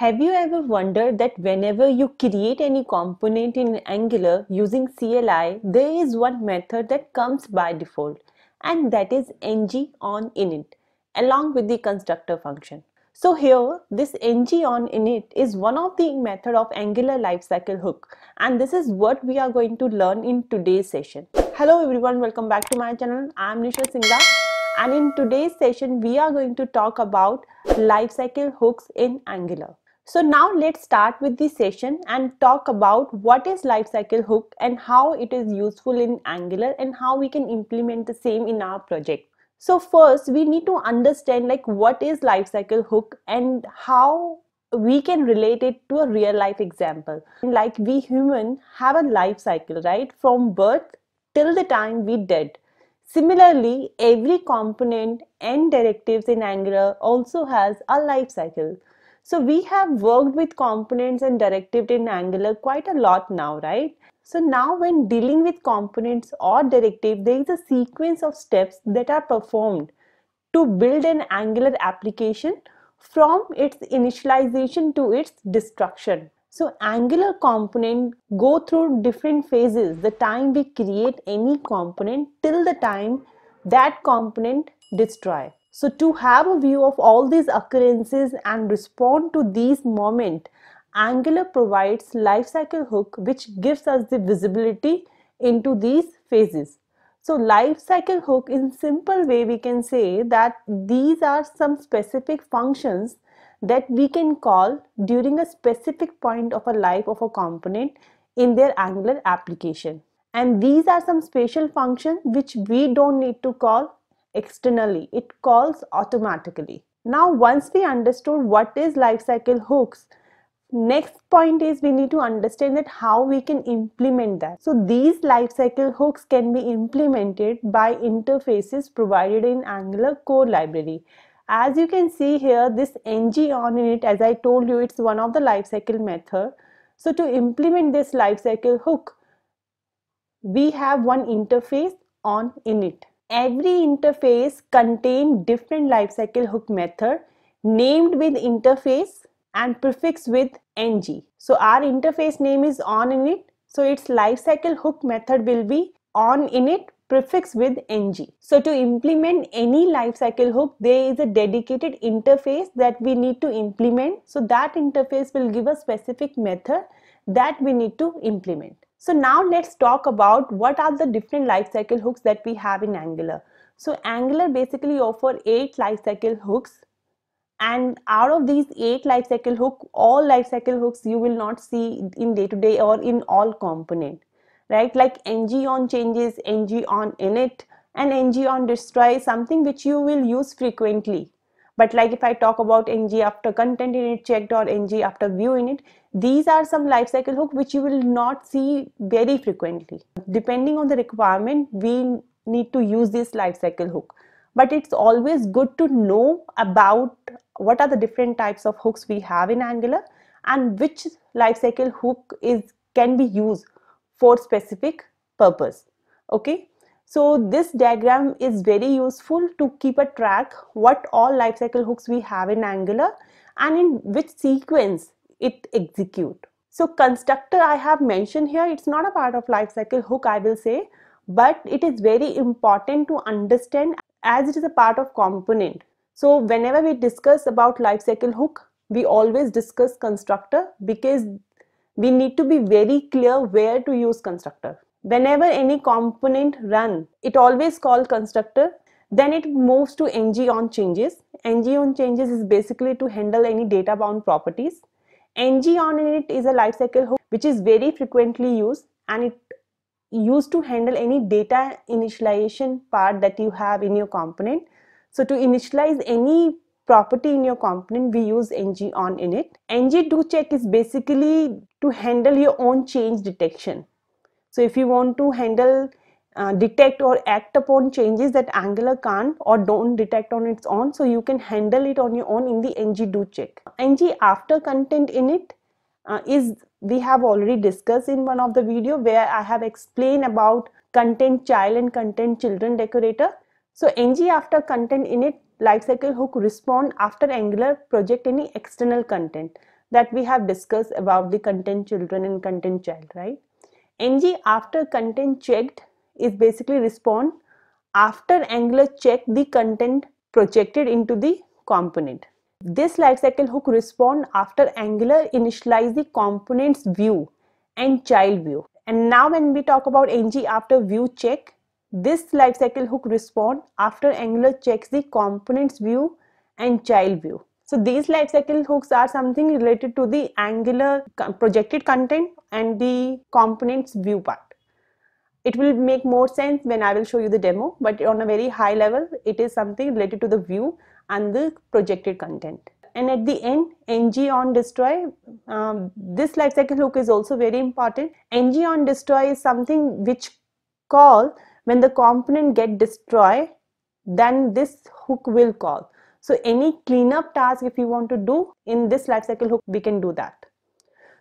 Have you ever wondered that whenever you create any component in Angular using CLI, there is one method that comes by default and that is ng on init along with the constructor function. So here this ng on init is one of the method of Angular lifecycle hook and this is what we are going to learn in today's session. Hello everyone, welcome back to my channel. I am Nisha Singla and in today's session we are going to talk about lifecycle hooks in Angular. So now let's start with the session and talk about what is lifecycle hook and how it is useful in Angular and how we can implement the same in our project. So first we need to understand like what is lifecycle hook and how we can relate it to a real life example. Like we human have a life cycle, right? From birth till the time we dead. Similarly, every component and directives in Angular also has a life cycle. So we have worked with components and directive in Angular quite a lot now, right? So now when dealing with components or directive, there is a sequence of steps that are performed to build an Angular application from its initialization to its destruction. So Angular component go through different phases, the time we create any component till the time that component destroy. So to have a view of all these occurrences and respond to these moments, Angular provides lifecycle hook which gives us the visibility into these phases. So lifecycle hook in simple way we can say that these are some specific functions that we can call during a specific point of a life of a component in their Angular application. And these are some special functions which we don't need to call externally, it calls automatically. Now, once we understood what is lifecycle hooks, next point is we need to understand that how we can implement that. So these lifecycle hooks can be implemented by interfaces provided in Angular core library. As you can see here, this ng on init, as I told you, it's one of the lifecycle method. So to implement this lifecycle hook, we have one interface on init every interface contain different lifecycle hook method named with interface and prefix with ng. So our interface name is on init. So its lifecycle hook method will be on init prefix with ng. So to implement any lifecycle hook, there is a dedicated interface that we need to implement. So that interface will give a specific method that we need to implement. So now let's talk about what are the different lifecycle hooks that we have in Angular. So Angular basically offer eight lifecycle hooks and out of these eight lifecycle hook, all lifecycle hooks you will not see in day to day or in all component, right? Like ng on changes, ng on init and ng on destroy something which you will use frequently but like if I talk about ng after content init checked or ng after view init, these are some lifecycle hook which you will not see very frequently. Depending on the requirement, we need to use this lifecycle hook. But it's always good to know about what are the different types of hooks we have in Angular and which lifecycle hook is can be used for specific purpose. Okay. So this diagram is very useful to keep a track what all lifecycle hooks we have in Angular and in which sequence it execute. So constructor I have mentioned here, it's not a part of lifecycle hook I will say, but it is very important to understand as it is a part of component. So whenever we discuss about lifecycle hook, we always discuss constructor because we need to be very clear where to use constructor whenever any component run, it always call constructor. Then it moves to ng on changes. ng on changes is basically to handle any data bound properties. ng on init is a lifecycle hook which is very frequently used and it used to handle any data initialization part that you have in your component. So to initialize any property in your component, we use ng on init. ng do check is basically to handle your own change detection. So if you want to handle, uh, detect or act upon changes that Angular can't or don't detect on its own, so you can handle it on your own in the ng do check. ng after content init uh, is we have already discussed in one of the video where I have explained about content child and content children decorator. So ng after content init lifecycle hook respond after Angular project any external content. that we have discussed about the content children and content child, right? Ng after content checked is basically respond after Angular check the content projected into the component. This lifecycle hook respond after Angular initialize the component's view and child view. And now when we talk about ng after view check, this lifecycle hook respond after Angular checks the component's view and child view. So these lifecycle hooks are something related to the Angular projected content and the components view part. It will make more sense when I will show you the demo, but on a very high level, it is something related to the view and the projected content. And at the end, ng on destroy, um, this lifecycle hook is also very important. ng on destroy is something which call when the component get destroyed, then this hook will call. So any cleanup task if you want to do in this lifecycle hook, we can do that.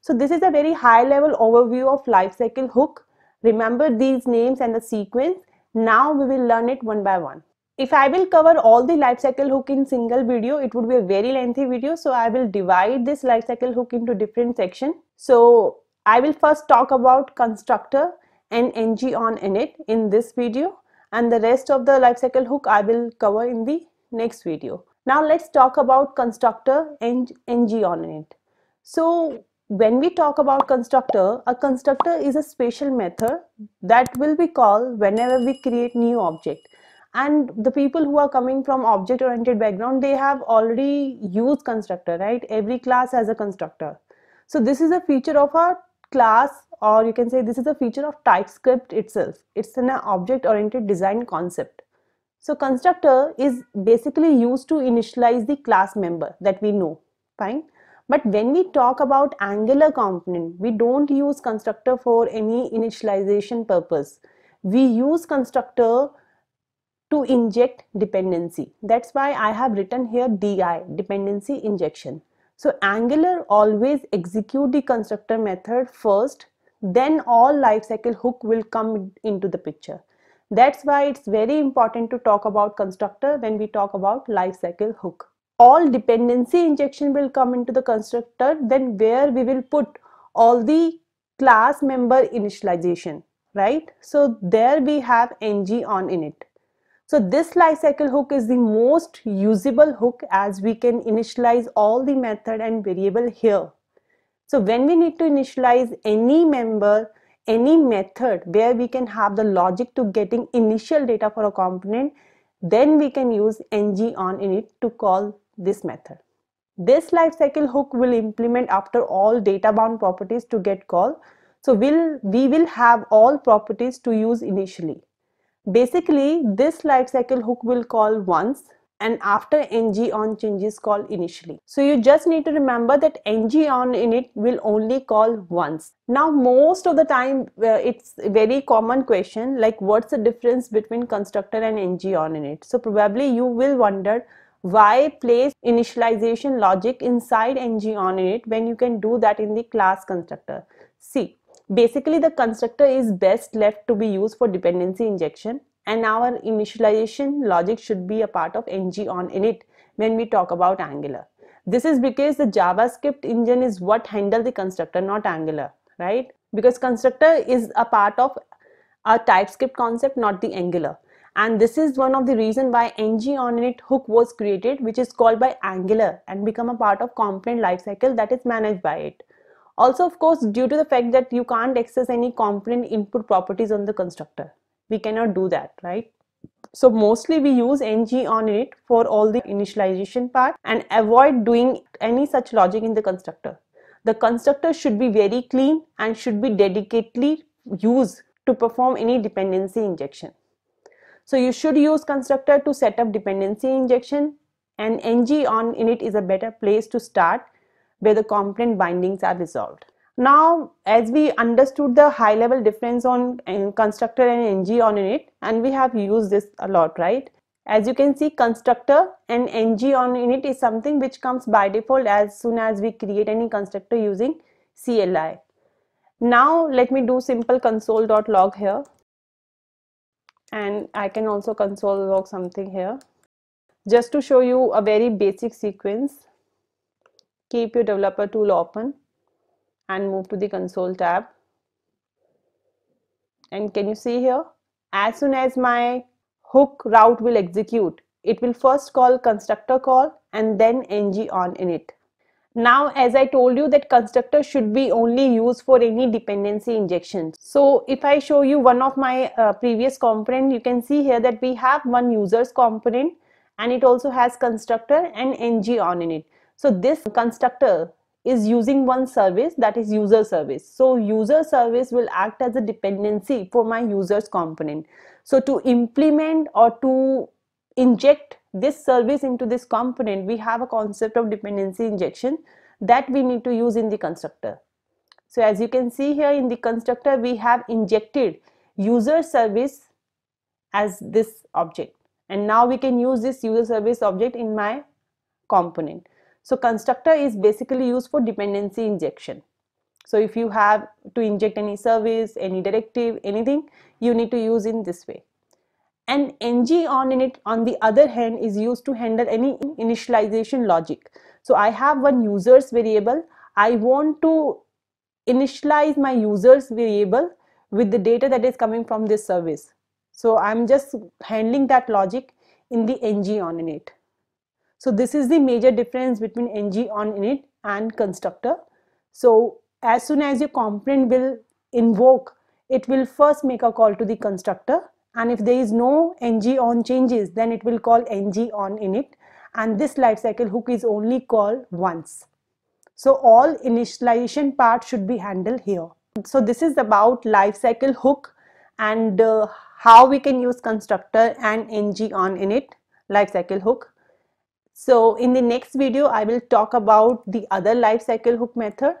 So this is a very high level overview of lifecycle hook. Remember these names and the sequence. Now we will learn it one by one. If I will cover all the lifecycle hook in single video, it would be a very lengthy video. So I will divide this lifecycle hook into different sections. So I will first talk about constructor and ng on init in this video and the rest of the lifecycle hook I will cover in the next video. Now let's talk about constructor and ng on init. So when we talk about constructor, a constructor is a special method that will be called whenever we create new object. And the people who are coming from object oriented background, they have already used constructor, right? Every class has a constructor. So this is a feature of a class or you can say this is a feature of TypeScript itself. It's an object oriented design concept. So constructor is basically used to initialize the class member that we know, fine. But when we talk about Angular component, we don't use constructor for any initialization purpose. We use constructor to inject dependency. That's why I have written here DI, dependency injection. So Angular always execute the constructor method first, then all lifecycle hook will come into the picture. That's why it's very important to talk about constructor when we talk about lifecycle hook. All dependency injection will come into the constructor, then where we will put all the class member initialization, right? So there we have ng on init. So this lifecycle hook is the most usable hook as we can initialize all the method and variable here. So when we need to initialize any member, any method where we can have the logic to getting initial data for a component, then we can use ng on init to call this method. This lifecycle hook will implement after all data bound properties to get call. So we'll, we will have all properties to use initially. Basically, this lifecycle hook will call once and after ng on changes call initially. So you just need to remember that ng on init will only call once. Now most of the time uh, it's a very common question like what's the difference between constructor and ng on init. So probably you will wonder why place initialization logic inside ng on init when you can do that in the class constructor. See basically the constructor is best left to be used for dependency injection and our initialization logic should be a part of ng on init when we talk about Angular. This is because the JavaScript engine is what handle the constructor, not Angular, right? Because constructor is a part of a TypeScript concept, not the Angular. And this is one of the reason why ng on init hook was created, which is called by Angular and become a part of component lifecycle that is managed by it. Also, of course, due to the fact that you can't access any component input properties on the constructor we cannot do that right? So mostly we use ng on init for all the initialization part and avoid doing any such logic in the constructor. The constructor should be very clean and should be dedicatedly used to perform any dependency injection. So you should use constructor to set up dependency injection and ng on init is a better place to start where the component bindings are resolved now, as we understood the high level difference on constructor and ng on init and we have used this a lot, right? As you can see constructor and ng on init is something which comes by default as soon as we create any constructor using CLI. Now let me do simple console.log here and I can also console log something here just to show you a very basic sequence keep your developer tool open and move to the console tab and can you see here as soon as my hook route will execute it will first call constructor call and then ng on init now, as I told you that constructor should be only used for any dependency injections. So if I show you one of my uh, previous component, you can see here that we have one users component and it also has constructor and ng on init. So this constructor is using one service that is user service. So user service will act as a dependency for my users component. So to implement or to inject this service into this component, we have a concept of dependency injection that we need to use in the constructor. So as you can see here in the constructor, we have injected user service as this object. And now we can use this user service object in my component. So constructor is basically used for dependency injection. So if you have to inject any service, any directive, anything, you need to use in this way. And ng on init on the other hand is used to handle any initialization logic. So i have one users variable. I want to initialize my users variable with the data that is coming from this service. So i'm just handling that logic in the ng on init so this is the major difference between ng on init and constructor. So as soon as your component will invoke it will first make a call to the constructor. And if there is no ng on changes then it will call ng on init. And this lifecycle hook is only called once. So all initialization part should be handled here. So this is about lifecycle hook and uh, how we can use constructor and ng on init lifecycle hook so in the next video i will talk about the other lifecycle hook method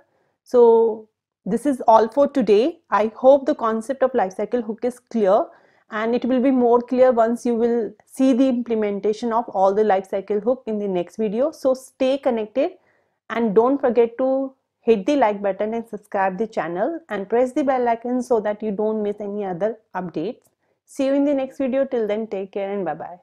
so this is all for today i hope the concept of lifecycle hook is clear and it will be more clear once you will see the implementation of all the lifecycle hook in the next video. So stay connected and don't forget to hit the like button and subscribe the channel and press the bell icon so that you don't miss any other updates. See you in the next video. Till then take care and bye bye.